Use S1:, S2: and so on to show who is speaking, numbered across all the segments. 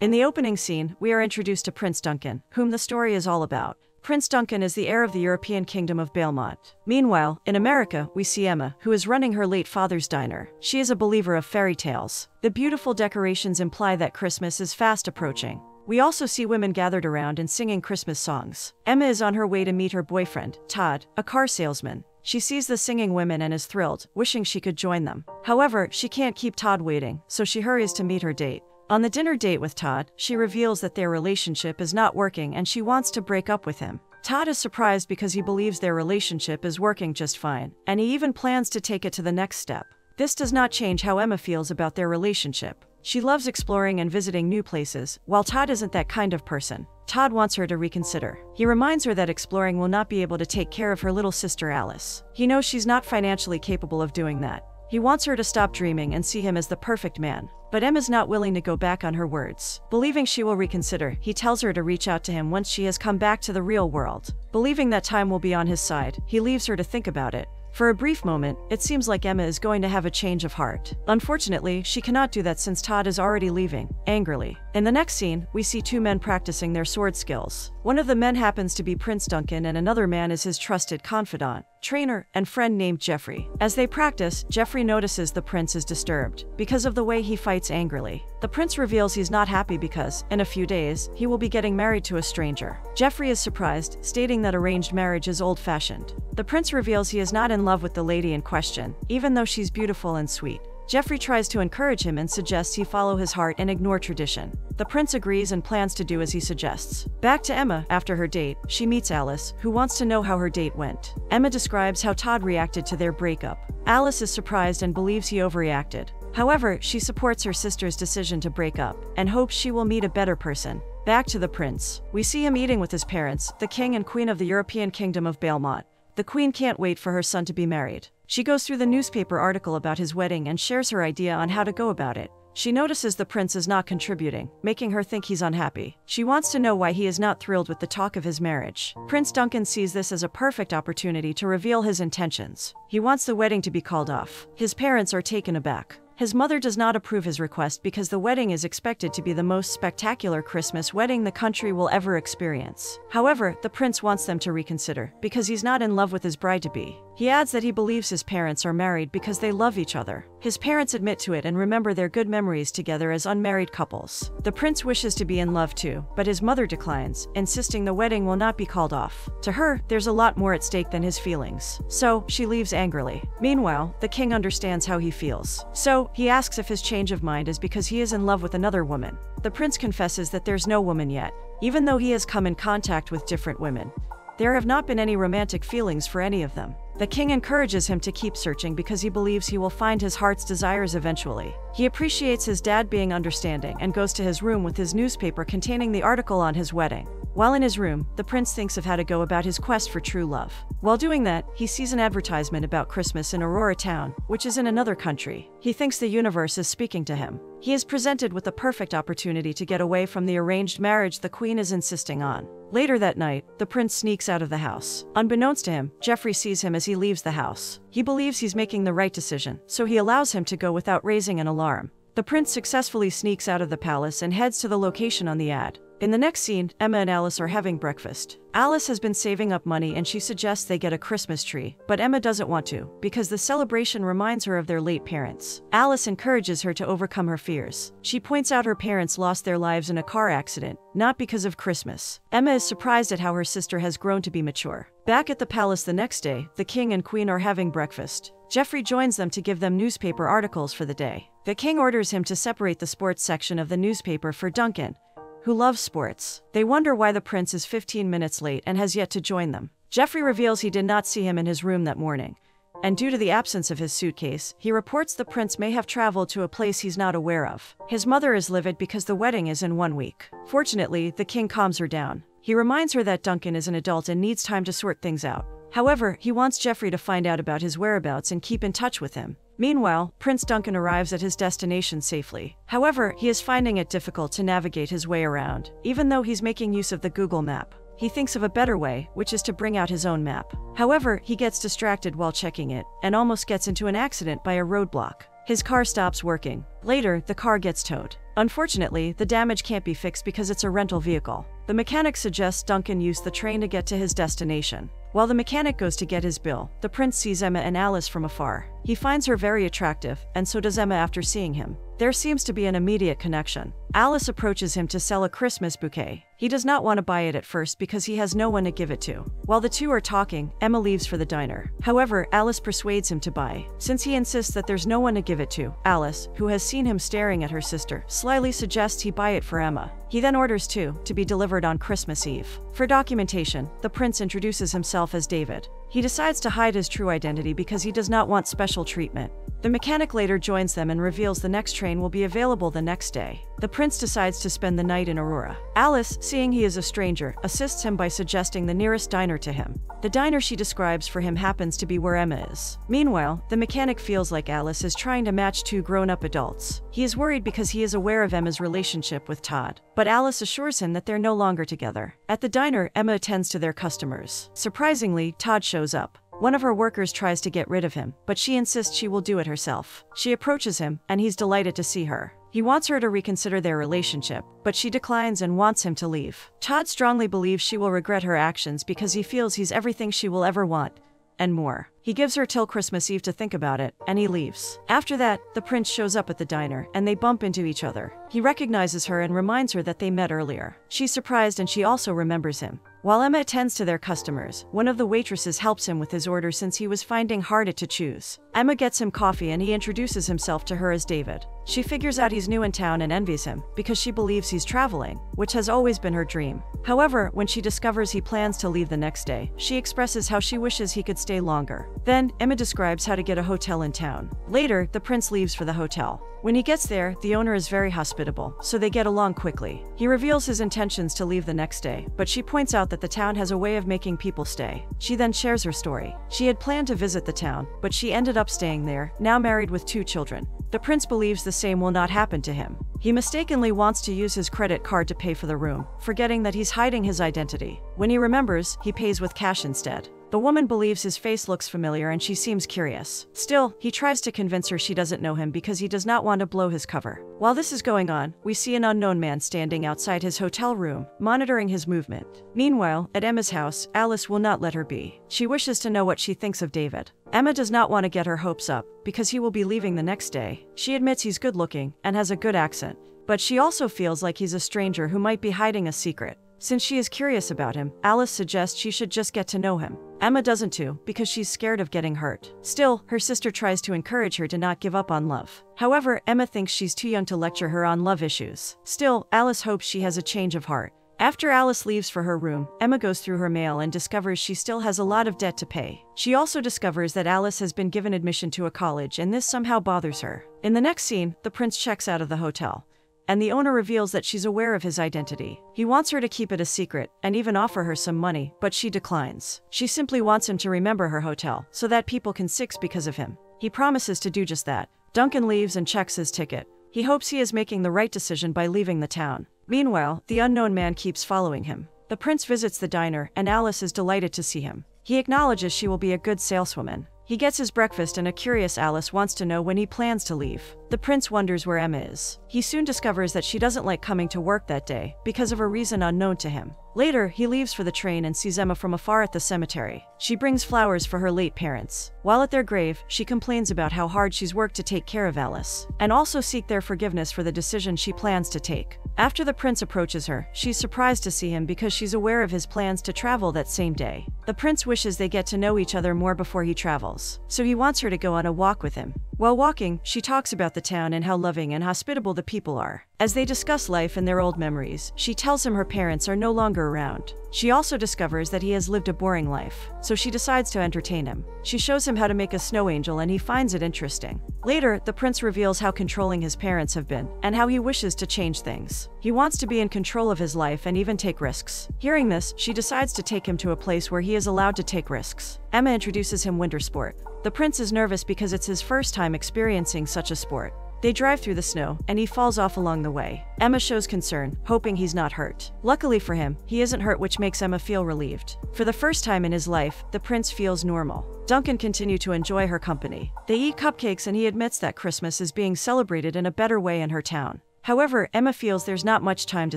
S1: In the opening scene, we are introduced to Prince Duncan, whom the story is all about. Prince Duncan is the heir of the European kingdom of Belmont. Meanwhile, in America, we see Emma, who is running her late father's diner. She is a believer of fairy tales. The beautiful decorations imply that Christmas is fast approaching. We also see women gathered around and singing Christmas songs. Emma is on her way to meet her boyfriend, Todd, a car salesman. She sees the singing women and is thrilled, wishing she could join them. However, she can't keep Todd waiting, so she hurries to meet her date. On the dinner date with Todd, she reveals that their relationship is not working and she wants to break up with him. Todd is surprised because he believes their relationship is working just fine, and he even plans to take it to the next step. This does not change how Emma feels about their relationship. She loves exploring and visiting new places, while Todd isn't that kind of person. Todd wants her to reconsider. He reminds her that exploring will not be able to take care of her little sister Alice. He knows she's not financially capable of doing that. He wants her to stop dreaming and see him as the perfect man. But Emma's not willing to go back on her words. Believing she will reconsider, he tells her to reach out to him once she has come back to the real world. Believing that time will be on his side, he leaves her to think about it. For a brief moment, it seems like Emma is going to have a change of heart. Unfortunately, she cannot do that since Todd is already leaving, angrily. In the next scene, we see two men practicing their sword skills. One of the men happens to be Prince Duncan and another man is his trusted confidant, trainer, and friend named Jeffrey. As they practice, Jeffrey notices the prince is disturbed because of the way he fights angrily. The prince reveals he's not happy because, in a few days, he will be getting married to a stranger. Jeffrey is surprised, stating that arranged marriage is old-fashioned. The prince reveals he is not in love with the lady in question, even though she's beautiful and sweet. Jeffrey tries to encourage him and suggests he follow his heart and ignore tradition. The prince agrees and plans to do as he suggests. Back to Emma, after her date, she meets Alice, who wants to know how her date went. Emma describes how Todd reacted to their breakup. Alice is surprised and believes he overreacted. However, she supports her sister's decision to break up and hopes she will meet a better person. Back to the prince. We see him eating with his parents, the king and queen of the European kingdom of Belmont. The queen can't wait for her son to be married. She goes through the newspaper article about his wedding and shares her idea on how to go about it. She notices the prince is not contributing, making her think he's unhappy. She wants to know why he is not thrilled with the talk of his marriage. Prince Duncan sees this as a perfect opportunity to reveal his intentions. He wants the wedding to be called off. His parents are taken aback. His mother does not approve his request because the wedding is expected to be the most spectacular Christmas wedding the country will ever experience. However, the prince wants them to reconsider because he's not in love with his bride-to-be. He adds that he believes his parents are married because they love each other. His parents admit to it and remember their good memories together as unmarried couples. The prince wishes to be in love too, but his mother declines, insisting the wedding will not be called off. To her, there's a lot more at stake than his feelings. So, she leaves angrily. Meanwhile, the king understands how he feels. So, he asks if his change of mind is because he is in love with another woman. The prince confesses that there's no woman yet, even though he has come in contact with different women. There have not been any romantic feelings for any of them. The king encourages him to keep searching because he believes he will find his heart's desires eventually. He appreciates his dad being understanding and goes to his room with his newspaper containing the article on his wedding. While in his room, the prince thinks of how to go about his quest for true love. While doing that, he sees an advertisement about Christmas in Aurora Town, which is in another country. He thinks the universe is speaking to him. He is presented with the perfect opportunity to get away from the arranged marriage the queen is insisting on. Later that night, the prince sneaks out of the house. Unbeknownst to him, Jeffrey sees him as he leaves the house. He believes he's making the right decision, so he allows him to go without raising an alarm. The prince successfully sneaks out of the palace and heads to the location on the ad. In the next scene, Emma and Alice are having breakfast. Alice has been saving up money and she suggests they get a Christmas tree, but Emma doesn't want to, because the celebration reminds her of their late parents. Alice encourages her to overcome her fears. She points out her parents lost their lives in a car accident, not because of Christmas. Emma is surprised at how her sister has grown to be mature. Back at the palace the next day, the king and queen are having breakfast. Jeffrey joins them to give them newspaper articles for the day. The king orders him to separate the sports section of the newspaper for Duncan, who loves sports. They wonder why the prince is 15 minutes late and has yet to join them. Jeffrey reveals he did not see him in his room that morning. And due to the absence of his suitcase, he reports the prince may have traveled to a place he's not aware of. His mother is livid because the wedding is in one week. Fortunately, the king calms her down. He reminds her that Duncan is an adult and needs time to sort things out. However, he wants Jeffrey to find out about his whereabouts and keep in touch with him. Meanwhile, Prince Duncan arrives at his destination safely. However, he is finding it difficult to navigate his way around, even though he's making use of the Google map. He thinks of a better way, which is to bring out his own map. However, he gets distracted while checking it, and almost gets into an accident by a roadblock. His car stops working. Later, the car gets towed. Unfortunately, the damage can't be fixed because it's a rental vehicle. The mechanic suggests Duncan use the train to get to his destination. While the mechanic goes to get his bill, the prince sees Emma and Alice from afar. He finds her very attractive, and so does Emma after seeing him. There seems to be an immediate connection. Alice approaches him to sell a Christmas bouquet. He does not want to buy it at first because he has no one to give it to. While the two are talking, Emma leaves for the diner. However, Alice persuades him to buy. Since he insists that there's no one to give it to, Alice, who has seen him staring at her sister, slyly suggests he buy it for Emma. He then orders two to be delivered on Christmas Eve. For documentation, the prince introduces himself as David. He decides to hide his true identity because he does not want special treatment. The mechanic later joins them and reveals the next train will be available the next day. The prince decides to spend the night in Aurora. Alice, seeing he is a stranger, assists him by suggesting the nearest diner to him. The diner she describes for him happens to be where Emma is. Meanwhile, the mechanic feels like Alice is trying to match two grown-up adults. He is worried because he is aware of Emma's relationship with Todd, but Alice assures him that they're no longer together. At the diner, Emma attends to their customers. Surprisingly, Todd shows up. One of her workers tries to get rid of him, but she insists she will do it herself. She approaches him, and he's delighted to see her. He wants her to reconsider their relationship, but she declines and wants him to leave. Todd strongly believes she will regret her actions because he feels he's everything she will ever want, and more. He gives her till Christmas Eve to think about it, and he leaves. After that, the prince shows up at the diner, and they bump into each other. He recognizes her and reminds her that they met earlier. She's surprised and she also remembers him. While Emma attends to their customers, one of the waitresses helps him with his order since he was finding hard to choose. Emma gets him coffee and he introduces himself to her as David. She figures out he's new in town and envies him because she believes he's traveling, which has always been her dream. However, when she discovers he plans to leave the next day, she expresses how she wishes he could stay longer. Then, Emma describes how to get a hotel in town. Later, the prince leaves for the hotel. When he gets there, the owner is very hospitable, so they get along quickly. He reveals his intentions to leave the next day, but she points out that the town has a way of making people stay. She then shares her story. She had planned to visit the town, but she ended up staying there, now married with two children. The prince believes the same will not happen to him. He mistakenly wants to use his credit card to pay for the room, forgetting that he's hiding his identity. When he remembers, he pays with cash instead. The woman believes his face looks familiar and she seems curious. Still, he tries to convince her she doesn't know him because he does not want to blow his cover. While this is going on, we see an unknown man standing outside his hotel room, monitoring his movement. Meanwhile, at Emma's house, Alice will not let her be. She wishes to know what she thinks of David. Emma does not want to get her hopes up because he will be leaving the next day. She admits he's good looking and has a good accent, but she also feels like he's a stranger who might be hiding a secret. Since she is curious about him, Alice suggests she should just get to know him. Emma doesn't too, because she's scared of getting hurt. Still, her sister tries to encourage her to not give up on love. However, Emma thinks she's too young to lecture her on love issues. Still, Alice hopes she has a change of heart. After Alice leaves for her room, Emma goes through her mail and discovers she still has a lot of debt to pay. She also discovers that Alice has been given admission to a college and this somehow bothers her. In the next scene, the prince checks out of the hotel and the owner reveals that she's aware of his identity. He wants her to keep it a secret and even offer her some money, but she declines. She simply wants him to remember her hotel so that people can six because of him. He promises to do just that. Duncan leaves and checks his ticket. He hopes he is making the right decision by leaving the town. Meanwhile, the unknown man keeps following him. The prince visits the diner, and Alice is delighted to see him. He acknowledges she will be a good saleswoman. He gets his breakfast and a curious Alice wants to know when he plans to leave. The prince wonders where Emma is. He soon discovers that she doesn't like coming to work that day because of a reason unknown to him. Later, he leaves for the train and sees Emma from afar at the cemetery. She brings flowers for her late parents. While at their grave, she complains about how hard she's worked to take care of Alice, and also seek their forgiveness for the decision she plans to take. After the prince approaches her, she's surprised to see him because she's aware of his plans to travel that same day. The prince wishes they get to know each other more before he travels, so he wants her to go on a walk with him. While walking, she talks about the town and how loving and hospitable the people are. As they discuss life and their old memories, she tells him her parents are no longer around. She also discovers that he has lived a boring life, so she decides to entertain him. She shows him how to make a snow angel and he finds it interesting. Later, the prince reveals how controlling his parents have been and how he wishes to change things. He wants to be in control of his life and even take risks. Hearing this, she decides to take him to a place where he is allowed to take risks. Emma introduces him winter sport. The prince is nervous because it's his first time experiencing such a sport. They drive through the snow, and he falls off along the way. Emma shows concern, hoping he's not hurt. Luckily for him, he isn't hurt, which makes Emma feel relieved. For the first time in his life, the prince feels normal. Duncan continues to enjoy her company. They eat cupcakes, and he admits that Christmas is being celebrated in a better way in her town. However, Emma feels there's not much time to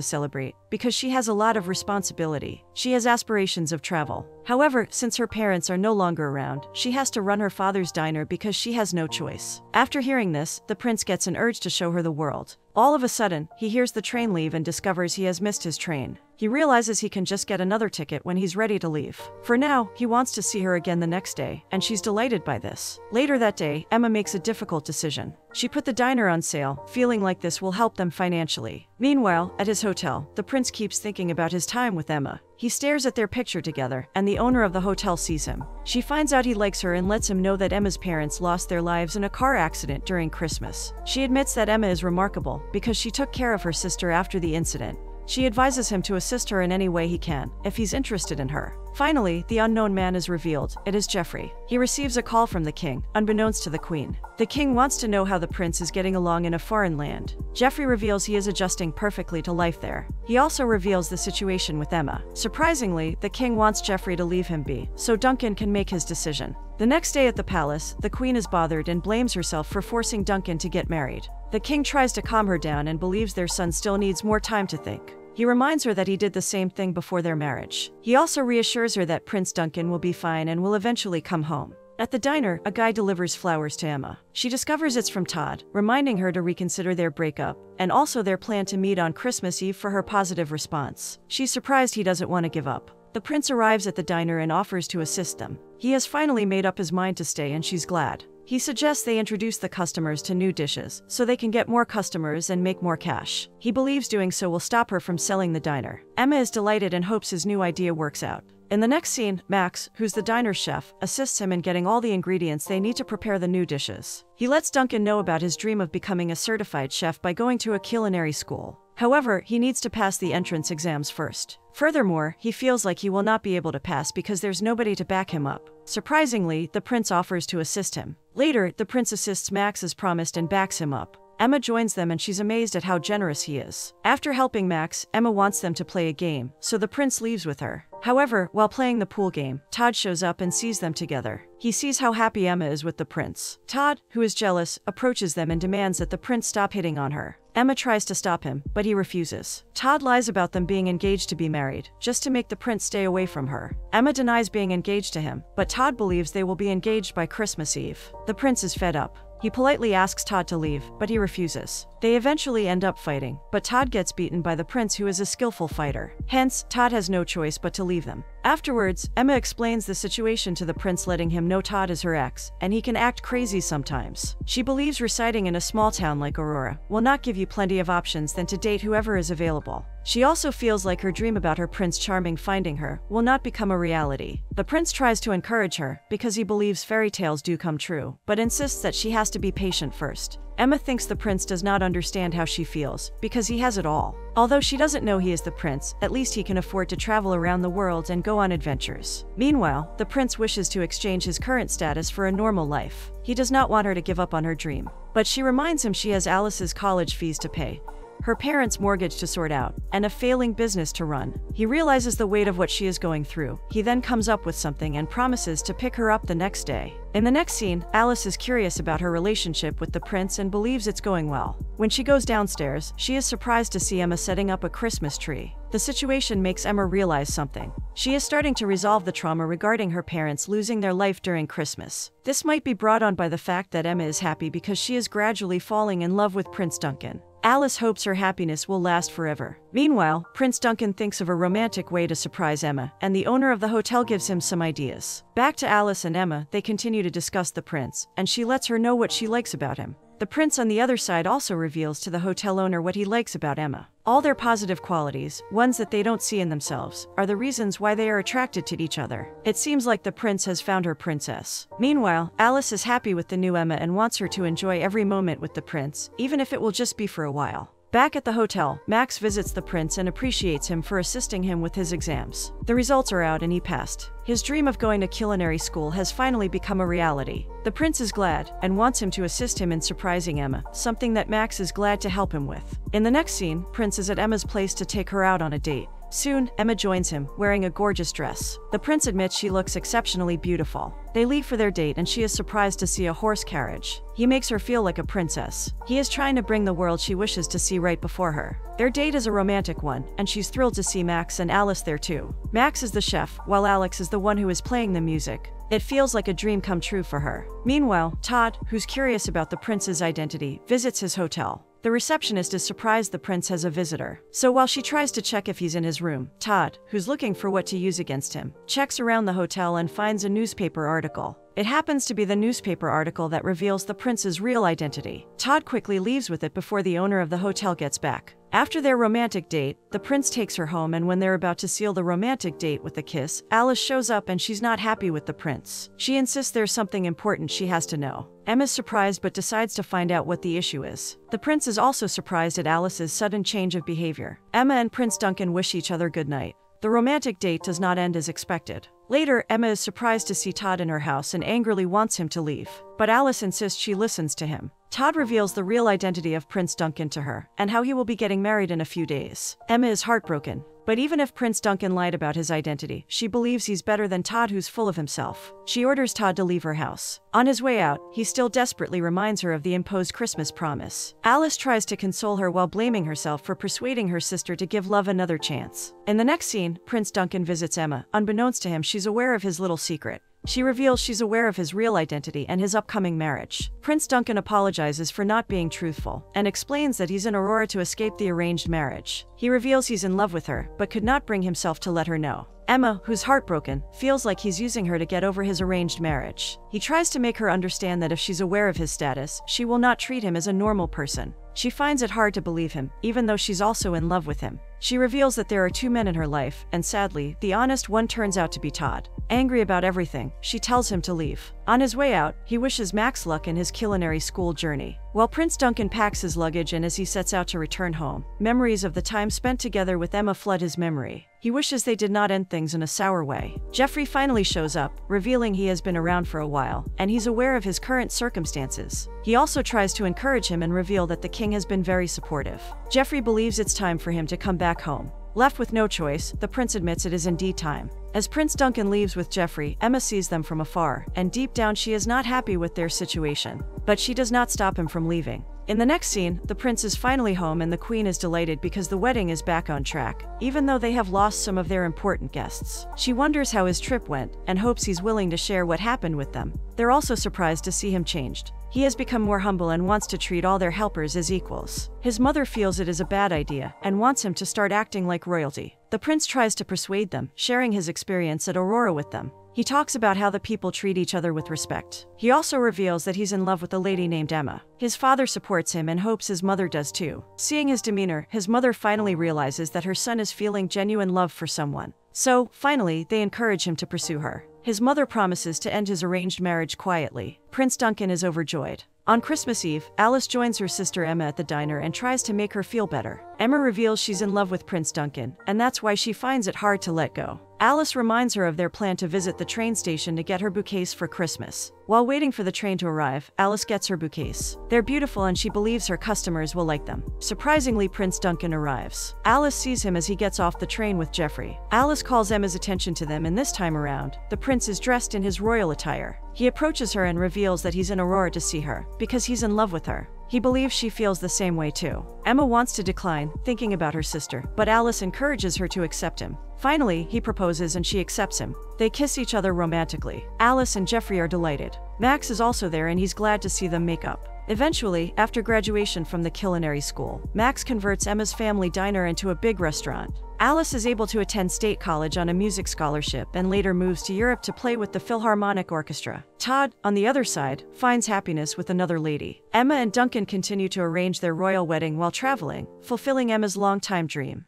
S1: celebrate because she has a lot of responsibility. She has aspirations of travel. However, since her parents are no longer around, she has to run her father's diner because she has no choice. After hearing this, the prince gets an urge to show her the world. All of a sudden, he hears the train leave and discovers he has missed his train. He realizes he can just get another ticket when he's ready to leave. For now, he wants to see her again the next day, and she's delighted by this. Later that day, Emma makes a difficult decision. She put the diner on sale, feeling like this will help them financially. Meanwhile, at his hotel, the prince keeps thinking about his time with Emma. He stares at their picture together, and the owner of the hotel sees him. She finds out he likes her and lets him know that Emma's parents lost their lives in a car accident during Christmas. She admits that Emma is remarkable because she took care of her sister after the incident. She advises him to assist her in any way he can, if he's interested in her. Finally, the unknown man is revealed. It is Geoffrey. He receives a call from the king, unbeknownst to the queen. The king wants to know how the prince is getting along in a foreign land. Geoffrey reveals he is adjusting perfectly to life there. He also reveals the situation with Emma. Surprisingly, the king wants Geoffrey to leave him be, so Duncan can make his decision. The next day at the palace, the queen is bothered and blames herself for forcing Duncan to get married. The king tries to calm her down and believes their son still needs more time to think. He reminds her that he did the same thing before their marriage. He also reassures her that Prince Duncan will be fine and will eventually come home. At the diner, a guy delivers flowers to Emma. She discovers it's from Todd, reminding her to reconsider their breakup, and also their plan to meet on Christmas Eve for her positive response. She's surprised he doesn't want to give up. The prince arrives at the diner and offers to assist them. He has finally made up his mind to stay and she's glad. He suggests they introduce the customers to new dishes so they can get more customers and make more cash. He believes doing so will stop her from selling the diner. Emma is delighted and hopes his new idea works out. In the next scene, Max, who's the diner chef, assists him in getting all the ingredients they need to prepare the new dishes. He lets Duncan know about his dream of becoming a certified chef by going to a culinary school. However, he needs to pass the entrance exams first. Furthermore, he feels like he will not be able to pass because there's nobody to back him up. Surprisingly, the prince offers to assist him. Later, the prince assists Max as promised and backs him up. Emma joins them and she's amazed at how generous he is. After helping Max, Emma wants them to play a game, so the prince leaves with her. However, while playing the pool game, Todd shows up and sees them together. He sees how happy Emma is with the prince. Todd, who is jealous, approaches them and demands that the prince stop hitting on her. Emma tries to stop him, but he refuses. Todd lies about them being engaged to be married, just to make the prince stay away from her. Emma denies being engaged to him, but Todd believes they will be engaged by Christmas Eve. The prince is fed up. He politely asks Todd to leave, but he refuses. They eventually end up fighting, but Todd gets beaten by the prince who is a skillful fighter. Hence, Todd has no choice but to leave them. Afterwards, Emma explains the situation to the prince letting him know Todd is her ex, and he can act crazy sometimes. She believes residing in a small town like Aurora will not give you plenty of options than to date whoever is available. She also feels like her dream about her Prince Charming finding her will not become a reality. The prince tries to encourage her because he believes fairy tales do come true, but insists that she has to be patient first. Emma thinks the prince does not understand how she feels, because he has it all. Although she doesn't know he is the prince, at least he can afford to travel around the world and go on adventures. Meanwhile, the prince wishes to exchange his current status for a normal life. He does not want her to give up on her dream. But she reminds him she has Alice's college fees to pay, her parents' mortgage to sort out, and a failing business to run. He realizes the weight of what she is going through. He then comes up with something and promises to pick her up the next day. In the next scene, Alice is curious about her relationship with the prince and believes it's going well. When she goes downstairs, she is surprised to see Emma setting up a Christmas tree. The situation makes Emma realize something. She is starting to resolve the trauma regarding her parents losing their life during Christmas. This might be brought on by the fact that Emma is happy because she is gradually falling in love with Prince Duncan. Alice hopes her happiness will last forever. Meanwhile, Prince Duncan thinks of a romantic way to surprise Emma, and the owner of the hotel gives him some ideas. Back to Alice and Emma, they continue to discuss the prince, and she lets her know what she likes about him. The prince on the other side also reveals to the hotel owner what he likes about Emma. All their positive qualities, ones that they don't see in themselves, are the reasons why they are attracted to each other. It seems like the prince has found her princess. Meanwhile, Alice is happy with the new Emma and wants her to enjoy every moment with the prince, even if it will just be for a while. Back at the hotel, Max visits the prince and appreciates him for assisting him with his exams. The results are out and he passed. His dream of going to culinary school has finally become a reality. The prince is glad and wants him to assist him in surprising Emma, something that Max is glad to help him with. In the next scene, Prince is at Emma's place to take her out on a date. Soon, Emma joins him, wearing a gorgeous dress. The prince admits she looks exceptionally beautiful. They leave for their date and she is surprised to see a horse carriage. He makes her feel like a princess. He is trying to bring the world she wishes to see right before her. Their date is a romantic one, and she's thrilled to see Max and Alice there too. Max is the chef, while Alex is the one who is playing the music. It feels like a dream come true for her. Meanwhile, Todd, who's curious about the prince's identity, visits his hotel. The receptionist is surprised the prince has a visitor. So while she tries to check if he's in his room, Todd, who's looking for what to use against him, checks around the hotel and finds a newspaper article. It happens to be the newspaper article that reveals the prince's real identity. Todd quickly leaves with it before the owner of the hotel gets back. After their romantic date, the prince takes her home and when they're about to seal the romantic date with a kiss, Alice shows up and she's not happy with the prince. She insists there's something important she has to know. Emma's surprised but decides to find out what the issue is. The prince is also surprised at Alice's sudden change of behavior. Emma and Prince Duncan wish each other good night. The romantic date does not end as expected. Later, Emma is surprised to see Todd in her house and angrily wants him to leave. But Alice insists she listens to him. Todd reveals the real identity of Prince Duncan to her and how he will be getting married in a few days. Emma is heartbroken. But even if Prince Duncan lied about his identity, she believes he's better than Todd, who's full of himself. She orders Todd to leave her house. On his way out, he still desperately reminds her of the imposed Christmas promise. Alice tries to console her while blaming herself for persuading her sister to give love another chance. In the next scene, Prince Duncan visits Emma. Unbeknownst to him, she's aware of his little secret. She reveals she's aware of his real identity and his upcoming marriage. Prince Duncan apologizes for not being truthful and explains that he's in Aurora to escape the arranged marriage. He reveals he's in love with her, but could not bring himself to let her know. Emma, who's heartbroken, feels like he's using her to get over his arranged marriage. He tries to make her understand that if she's aware of his status, she will not treat him as a normal person. She finds it hard to believe him, even though she's also in love with him. She reveals that there are two men in her life, and sadly, the honest one turns out to be Todd. Angry about everything, she tells him to leave. On his way out, he wishes Max luck in his culinary school journey. While Prince Duncan packs his luggage and as he sets out to return home, memories of the time spent together with Emma flood his memory. He wishes they did not end things in a sour way. Jeffrey finally shows up, revealing he has been around for a while, and he's aware of his current circumstances. He also tries to encourage him and reveal that the king has been very supportive. Jeffrey believes it's time for him to come back home. Left with no choice, the prince admits it is indeed time. As Prince Duncan leaves with Jeffrey, Emma sees them from afar, and deep down she is not happy with their situation. But she does not stop him from leaving. In the next scene, the prince is finally home and the queen is delighted because the wedding is back on track, even though they have lost some of their important guests. She wonders how his trip went and hopes he's willing to share what happened with them. They're also surprised to see him changed. He has become more humble and wants to treat all their helpers as equals. His mother feels it is a bad idea and wants him to start acting like royalty. The prince tries to persuade them, sharing his experience at Aurora with them. He talks about how the people treat each other with respect. He also reveals that he's in love with a lady named Emma. His father supports him and hopes his mother does too. Seeing his demeanor, his mother finally realizes that her son is feeling genuine love for someone. So, finally, they encourage him to pursue her. His mother promises to end his arranged marriage quietly. Prince Duncan is overjoyed. On Christmas Eve, Alice joins her sister Emma at the diner and tries to make her feel better. Emma reveals she's in love with Prince Duncan, and that's why she finds it hard to let go. Alice reminds her of their plan to visit the train station to get her bouquets for Christmas. While waiting for the train to arrive, Alice gets her bouquets. They're beautiful and she believes her customers will like them. Surprisingly, Prince Duncan arrives. Alice sees him as he gets off the train with Jeffrey. Alice calls Emma's attention to them and this time around, the prince is dressed in his royal attire. He approaches her and reveals that he's in Aurora to see her, because he's in love with her. He believes she feels the same way too. Emma wants to decline, thinking about her sister, but Alice encourages her to accept him. Finally, he proposes and she accepts him. They kiss each other romantically. Alice and Jeffrey are delighted. Max is also there and he's glad to see them make up. Eventually, after graduation from the culinary school, Max converts Emma's family diner into a big restaurant. Alice is able to attend state college on a music scholarship and later moves to Europe to play with the Philharmonic Orchestra. Todd, on the other side, finds happiness with another lady. Emma and Duncan continue to arrange their royal wedding while traveling, fulfilling Emma's longtime dream.